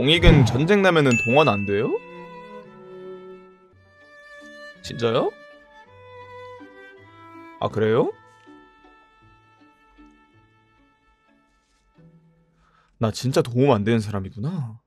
공익은 전쟁 나면은 동원 안 돼요? 진짜요? 아 그래요? 나 진짜 도움 안 되는 사람이구나.